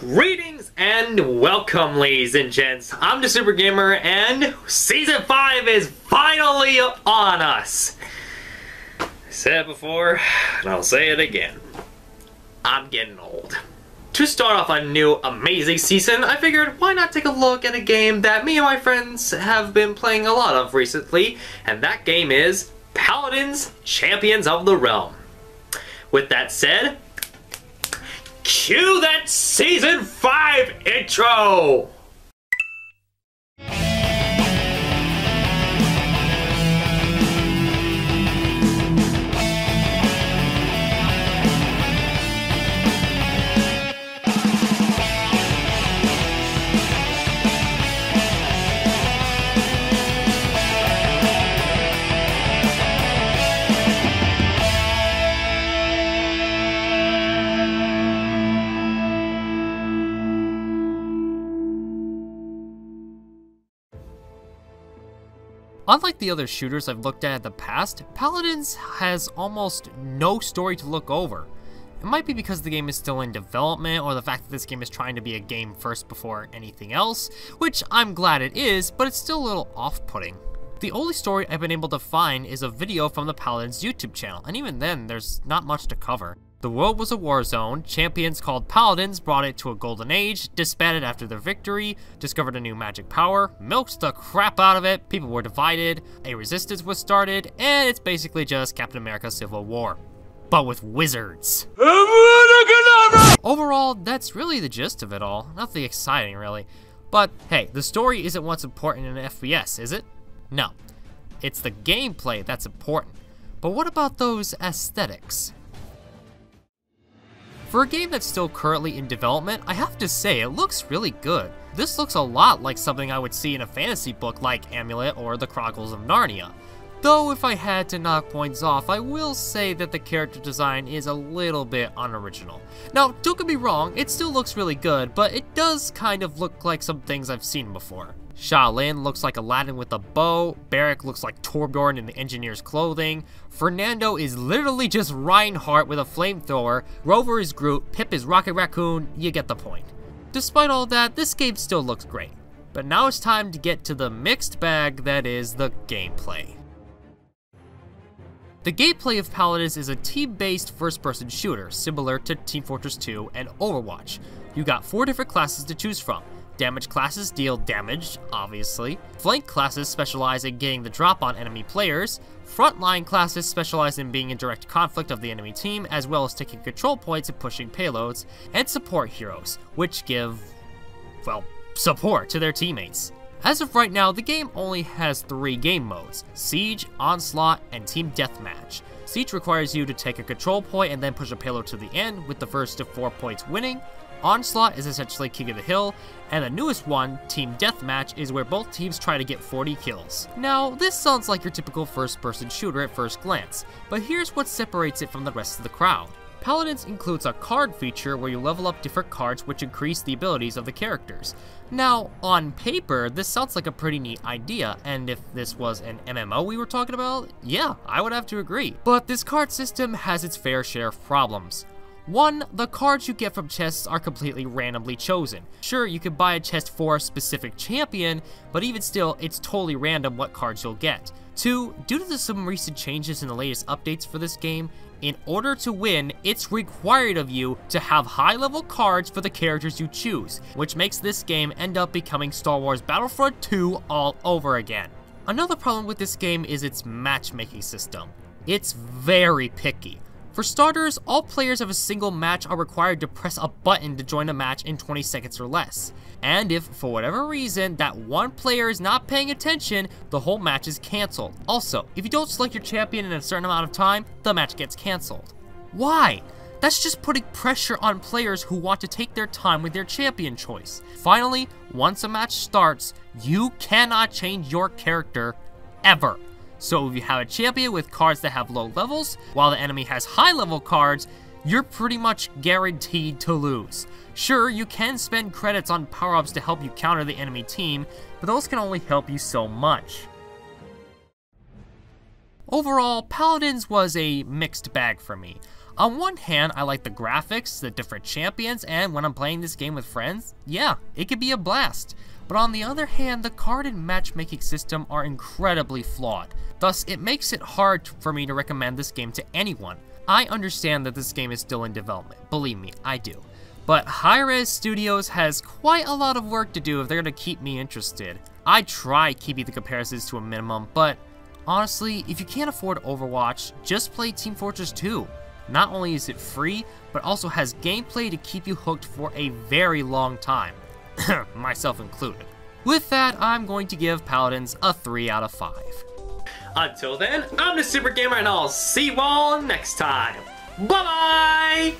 Greetings and welcome, ladies and gents. I'm the Super Gamer, and Season 5 is finally on us. I said it before, and I'll say it again. I'm getting old. To start off a new amazing season, I figured why not take a look at a game that me and my friends have been playing a lot of recently, and that game is Paladins Champions of the Realm. With that said, cue that season 5 intro! Unlike the other shooters I've looked at in the past, Paladins has almost no story to look over. It might be because the game is still in development, or the fact that this game is trying to be a game first before anything else, which I'm glad it is, but it's still a little off-putting. The only story I've been able to find is a video from the Paladins YouTube channel, and even then, there's not much to cover. The world was a war zone, champions called Paladins brought it to a golden age, disbanded after their victory, discovered a new magic power, milked the crap out of it, people were divided, a resistance was started, and it's basically just Captain America Civil War. But with wizards. Overall, that's really the gist of it all. Nothing exciting, really. But hey, the story isn't what's important in FPS, is it? No. It's the gameplay that's important. But what about those aesthetics? For a game that's still currently in development, I have to say it looks really good. This looks a lot like something I would see in a fantasy book like Amulet or The Chronicles of Narnia. Though if I had to knock points off, I will say that the character design is a little bit unoriginal. Now, don't get me wrong, it still looks really good, but it does kind of look like some things I've seen before. Sha-Lin looks like Aladdin with a bow, Barik looks like Torbjorn in the engineer's clothing, Fernando is literally just Reinhardt with a flamethrower, Grover is Groot, Pip is Rocket Raccoon, you get the point. Despite all that, this game still looks great. But now it's time to get to the mixed bag that is the gameplay. The gameplay of Paladins is a team-based first-person shooter, similar to Team Fortress 2 and Overwatch. You got four different classes to choose from. Damage classes deal damage, obviously. Flank classes specialize in getting the drop on enemy players. Frontline classes specialize in being in direct conflict of the enemy team, as well as taking control points and pushing payloads. And support heroes, which give, well, support to their teammates. As of right now, the game only has three game modes, Siege, Onslaught, and Team Deathmatch. Siege requires you to take a control point and then push a payload to the end, with the first of four points winning. Onslaught is essentially King of the Hill, and the newest one, Team Deathmatch, is where both teams try to get 40 kills. Now, this sounds like your typical first-person shooter at first glance, but here's what separates it from the rest of the crowd. Paladins includes a card feature where you level up different cards which increase the abilities of the characters. Now, on paper, this sounds like a pretty neat idea, and if this was an MMO we were talking about, yeah, I would have to agree. But this card system has its fair share of problems. One, the cards you get from chests are completely randomly chosen. Sure, you can buy a chest for a specific champion, but even still, it's totally random what cards you'll get. Two, due to some recent changes in the latest updates for this game, in order to win, it's required of you to have high-level cards for the characters you choose, which makes this game end up becoming Star Wars Battlefront 2 all over again. Another problem with this game is its matchmaking system. It's very picky. For starters, all players of a single match are required to press a button to join a match in 20 seconds or less. And if, for whatever reason, that one player is not paying attention, the whole match is cancelled. Also, if you don't select your champion in a certain amount of time, the match gets cancelled. Why? That's just putting pressure on players who want to take their time with their champion choice. Finally, once a match starts, you cannot change your character ever. So if you have a champion with cards that have low levels, while the enemy has high level cards, you're pretty much guaranteed to lose. Sure, you can spend credits on power-ups to help you counter the enemy team, but those can only help you so much. Overall, Paladins was a mixed bag for me. On one hand, I like the graphics, the different champions, and when I'm playing this game with friends, yeah, it could be a blast. But on the other hand, the card and matchmaking system are incredibly flawed. Thus, it makes it hard for me to recommend this game to anyone. I understand that this game is still in development, believe me, I do. But Hi-Rez Studios has quite a lot of work to do if they're to keep me interested. I try keeping the comparisons to a minimum, but honestly, if you can't afford Overwatch, just play Team Fortress 2. Not only is it free, but also has gameplay to keep you hooked for a very long time. myself included. With that, I'm going to give Paladins a 3 out of 5. Until then, I'm the Super Gamer and I'll see you all next time. Bye bye!